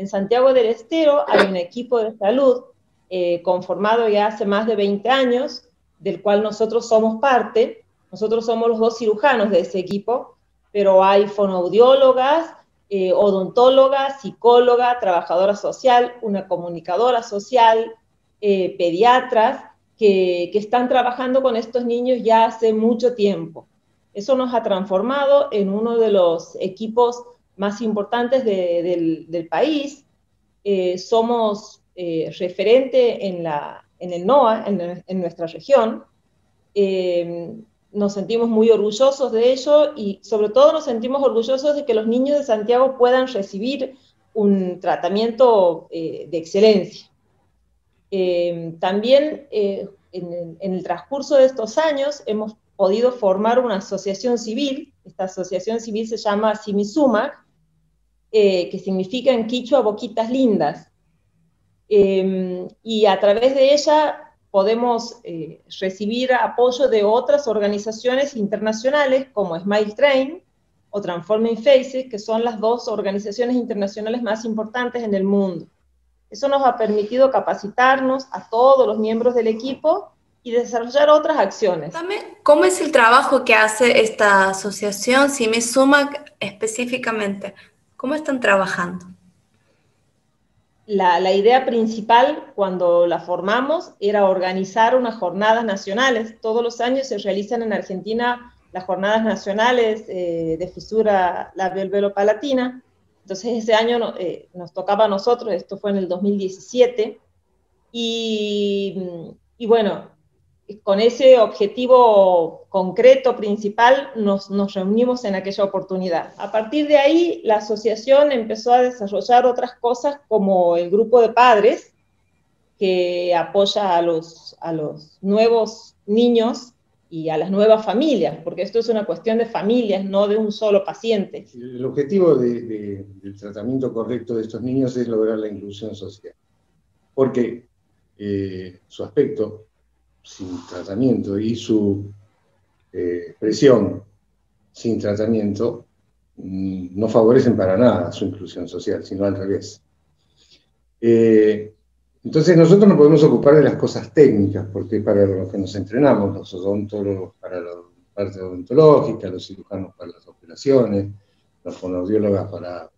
En Santiago del Estero hay un equipo de salud eh, conformado ya hace más de 20 años, del cual nosotros somos parte. Nosotros somos los dos cirujanos de ese equipo, pero hay fonoaudiólogas, eh, odontóloga, psicóloga, trabajadora social, una comunicadora social, eh, pediatras, que, están trabajando con estos niños ya hace mucho tiempo. Eso nos ha transformado en uno de los equipos más importantes del, país. Eh, somos referente en, en el NOA, en, en nuestra región nos sentimos muy orgullosos de ello y sobre todo nos sentimos orgullosos de que los niños de Santiago puedan recibir un tratamiento eh, de excelencia. Eh, también eh, en, el transcurso de estos años hemos podido formar una asociación civil, esta asociación civil se llama Simisumac, que significa en quichua boquitas lindas, y a través de ella podemos eh, recibir apoyo de otras organizaciones internacionales como Smile Train o Transforming Faces, que son las dos organizaciones internacionales más importantes en el mundo. Eso nos ha permitido capacitarnos a todos los miembros del equipo y desarrollar otras acciones. ¿Cómo es el trabajo que hace esta asociación, si me suma específicamente? ¿Cómo están trabajando? la, idea principal cuando la formamos era organizar unas jornadas nacionales. Todos los años se realizan en Argentina las jornadas nacionales eh, de fisura labial palatina. Entonces ese año eh, nos tocaba a nosotros, esto fue en el 2017, y, y bueno, con ese objetivo concreto principal nos, reunimos en aquella oportunidad. A partir de ahí, la asociación empezó a desarrollar otras cosas como el grupo de padres, que apoya a los, nuevos niños y a las nuevas familias, porque esto es una cuestión de familias, no de un solo paciente. El objetivo del tratamiento correcto de estos niños es lograr la inclusión social, porque eh, su aspecto sin tratamiento y su eh, presión sin tratamiento mm, no favorecen para nada su inclusión social, sino al revés. Eh, entonces nosotros nos podemos ocupar de las cosas técnicas, porque para lo que nos entrenamos, los odontólogos para la parte odontológica, los cirujanos para las operaciones, los fonoaudiólogas para,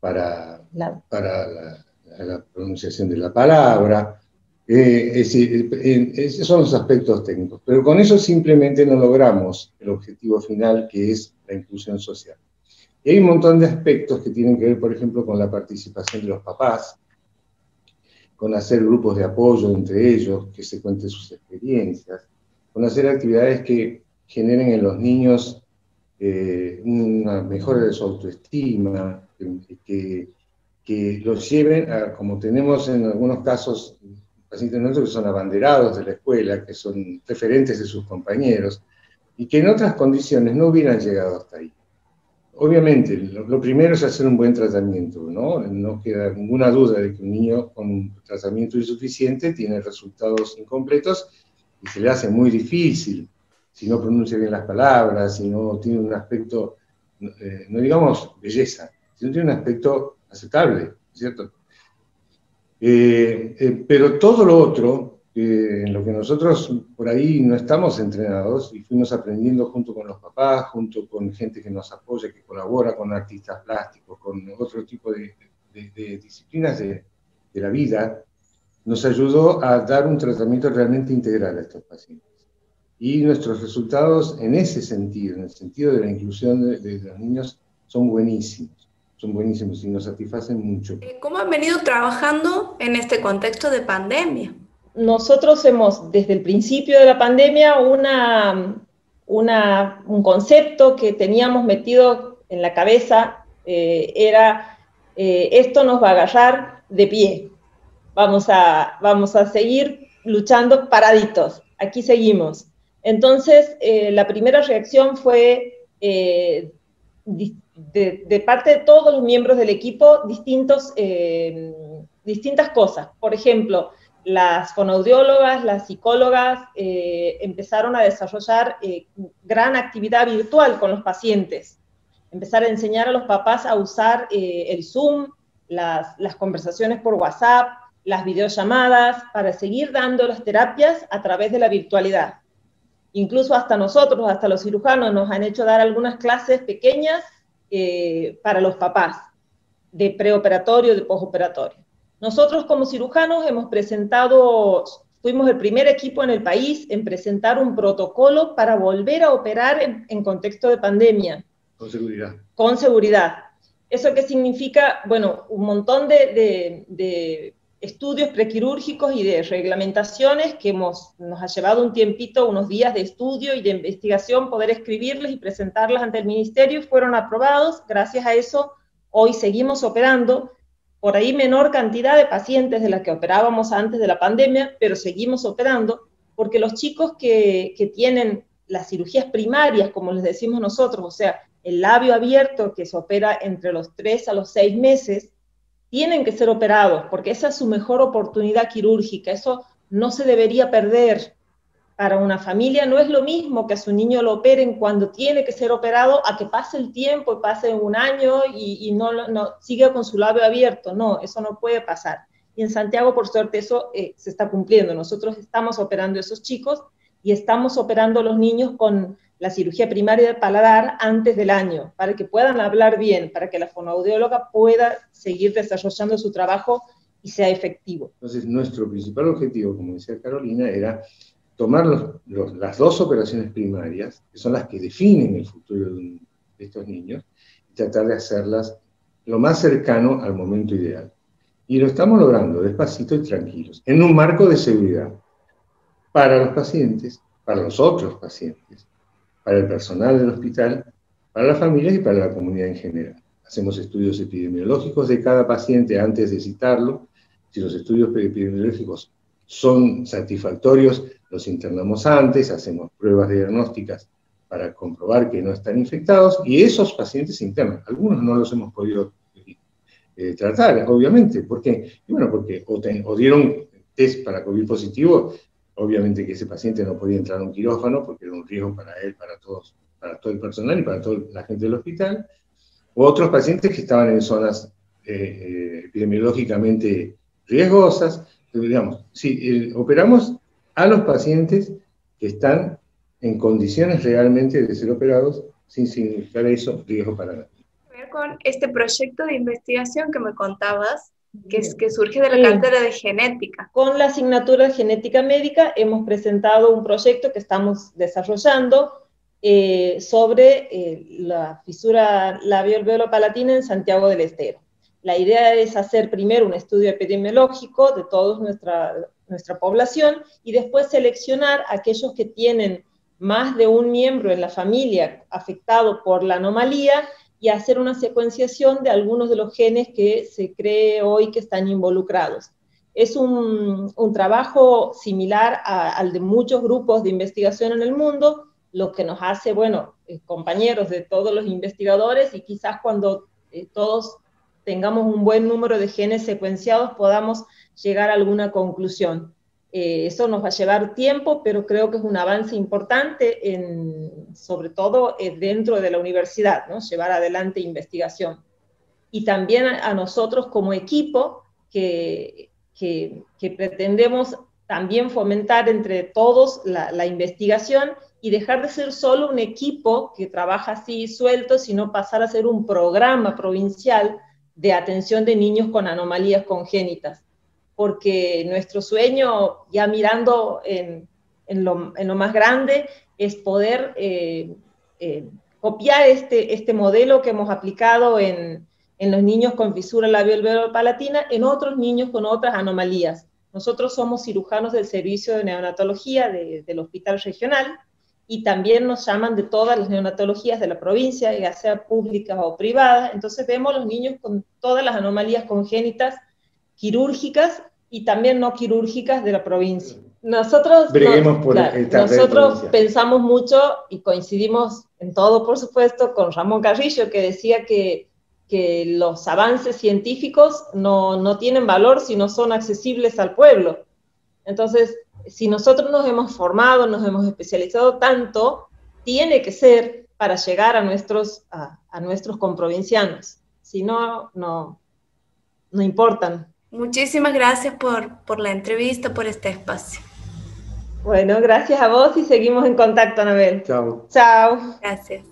para, para la pronunciación de la palabra, eh, es esos son los aspectos técnicos, pero con eso simplemente no logramos el objetivo final que es la inclusión social. Y hay un montón de aspectos que tienen que ver, por ejemplo, con la participación de los papás, con hacer grupos de apoyo entre ellos, que se cuenten sus experiencias, con hacer actividades que generen en los niños eh, una mejora de su autoestima, que, que los lleven a, como tenemos en algunos casos pacientes que son abanderados de la escuela, que son referentes de sus compañeros, y que en otras condiciones no hubieran llegado hasta ahí. Obviamente, lo, primero es hacer un buen tratamiento, ¿no? No queda ninguna duda de que un niño con tratamiento insuficiente tiene resultados incompletos y se le hace muy difícil si no pronuncia bien las palabras, si no tiene un aspecto, eh, no digamos belleza, si no tiene un aspecto aceptable, ¿cierto? Eh, eh, pero todo lo otro, en lo que nosotros por ahí no estamos entrenados y fuimos aprendiendo junto con los papás, junto con gente que nos apoya, que colabora con artistas plásticos, con otro tipo de, disciplinas de, la vida, nos ayudó a dar un tratamiento realmente integral a estos pacientes. Y nuestros resultados en ese sentido, en el sentido de la inclusión de los niños, son buenísimos son buenísimos y nos satisfacen mucho. Eh, ¿Cómo han venido trabajando en este contexto de pandemia? Nosotros hemos, desde el principio de la pandemia, una, una un concepto que teníamos metido en la cabeza eh, era, eh, esto nos va a agarrar de pie, vamos a, vamos a seguir luchando paraditos, aquí seguimos. Entonces, la primera reacción fue de, parte de todos los miembros del equipo distintos, eh, distintas cosas. Por ejemplo, las fonoaudiólogas, las psicólogas eh, empezaron a desarrollar eh, gran actividad virtual con los pacientes. Empezar a enseñar a los papás a usar el Zoom, las, las conversaciones por WhatsApp, las videollamadas, para seguir dando las terapias a través de la virtualidad. Incluso hasta nosotros, hasta los cirujanos, nos han hecho dar algunas clases pequeñas eh, para los papás, de preoperatorio, de postoperatorio. Nosotros como cirujanos hemos presentado, fuimos el primer equipo en el país en presentar un protocolo para volver a operar en, contexto de pandemia. Con seguridad. Con seguridad. ¿Eso qué significa? Bueno, un montón de estudios prequirúrgicos y de reglamentaciones que hemos, nos ha llevado un tiempito, unos días de estudio y de investigación, poder escribirles y presentarlas ante el ministerio, fueron aprobados. Gracias a eso, hoy seguimos operando, por ahí menor cantidad de pacientes de las que operábamos antes de la pandemia, pero seguimos operando, porque los chicos que, que tienen las cirugías primarias, como les decimos nosotros, o sea, el labio abierto que se opera entre los 3 a los 6 meses, tienen que ser operados porque esa es su mejor oportunidad quirúrgica. Eso no se debería perder. Para una familia no es lo mismo que a su niño lo operen cuando tiene que ser operado a que pase el tiempo y pase un año y, no, no siga con su labio abierto. No, eso no puede pasar. Y en Santiago, por suerte, eso eh, se está cumpliendo. Nosotros estamos operando a esos chicos y estamos operando a los niños con la cirugía primaria del paladar antes del año, para que puedan hablar bien, para que la fonoaudióloga pueda seguir desarrollando su trabajo y sea efectivo. Entonces, nuestro principal objetivo, como decía Carolina, era tomar las dos operaciones primarias, que son las que definen el futuro de, estos niños, y tratar de hacerlas lo más cercano al momento ideal. Y lo estamos logrando despacito y tranquilos, en un marco de seguridad para los pacientes, para los otros pacientes, para el personal del hospital, para las familias y para la comunidad en general. Hacemos estudios epidemiológicos de cada paciente antes de citarlo. Si los estudios epidemiológicos son satisfactorios, los internamos antes, hacemos pruebas diagnósticas para comprobar que no están infectados y esos pacientes se. Algunos no los hemos podido eh, tratar, obviamente. ¿Por qué? bueno, porque o, dieron test para COVID positivo Obviamente que ese paciente no podía entrar a un quirófano porque era un riesgo para él, para todos, para todo el personal y para toda la gente del hospital. O otros pacientes que estaban en zonas eh, eh, epidemiológicamente riesgosas. digamos, sí, operamos a los pacientes que están en condiciones realmente de ser operados sin significar eso riesgo para nadie. Con este proyecto de investigación que me contabas, que, surge de la cartera de genética. Con la asignatura de genética médica hemos presentado un proyecto que estamos desarrollando eh, sobre eh, la fisura labial-palatina en Santiago del Estero. La idea es hacer primero un estudio epidemiológico de toda nuestra, nuestra población y después seleccionar aquellos que tienen más de un miembro en la familia afectado por la anomalía y hacer una secuenciación de algunos de los genes que se cree hoy que están involucrados. Es un, trabajo similar al de muchos grupos de investigación en el mundo, lo que nos hace, bueno, eh, compañeros de todos los investigadores y quizás cuando eh, todos tengamos un buen número de genes secuenciados podamos llegar a alguna conclusión. Eh, eso nos va a llevar tiempo, pero creo que es un avance importante, en, sobre todo eh, dentro de la universidad, ¿no? llevar adelante investigación. Y también a, nosotros como equipo, que, pretendemos también fomentar entre todos la, la, investigación y dejar de ser solo un equipo que trabaja así suelto, sino pasar a ser un programa provincial de atención de niños con anomalías congénitas porque nuestro sueño, ya mirando en, lo, más grande, es poder eh, eh, copiar este, este modelo que hemos aplicado en, los niños con fisura labial palatina en otros niños con otras anomalías. Nosotros somos cirujanos del servicio de neonatología del hospital regional y también nos llaman de todas las neonatologías de la provincia, ya sea públicas o privadas. Entonces vemos los niños con todas las anomalías congénitas quirúrgicas y también no quirúrgicas de la provincia. Nosotros, nosotros pensamos mucho y coincidimos en todo, por supuesto, con Ramón Carrillo, que decía que, que los avances científicos no, no tienen valor si no son accesibles al pueblo. Entonces, si nosotros nos hemos formado, nos hemos especializado tanto, tiene que ser para llegar a nuestros, a, a nuestros comprovincianos. Si no, no, no importan. Muchísimas gracias por, por la entrevista, por este espacio. Bueno, gracias a vos y seguimos en contacto, Anabel. Chao. Chao. Gracias.